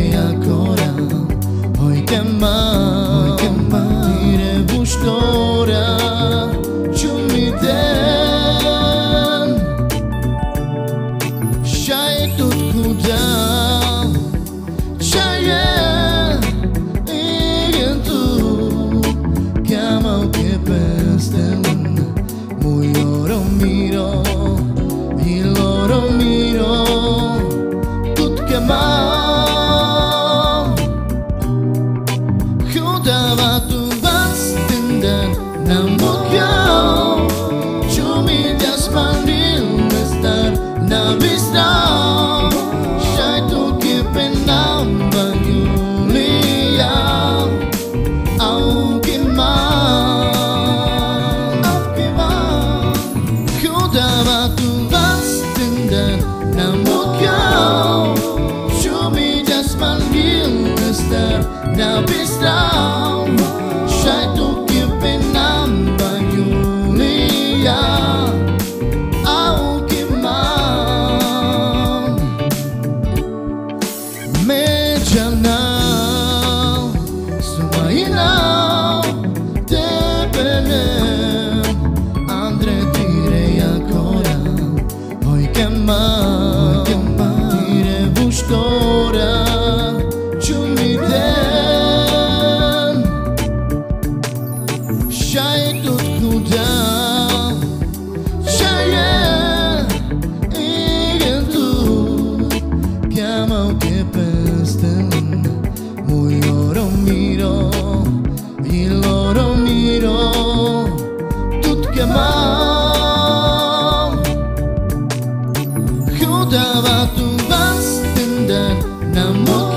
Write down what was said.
aquella cora hoy quema Sama ku balas dendam show me just jasman hil Mr. Now be strong Try to keep it numb mudah waktu bas dendam namun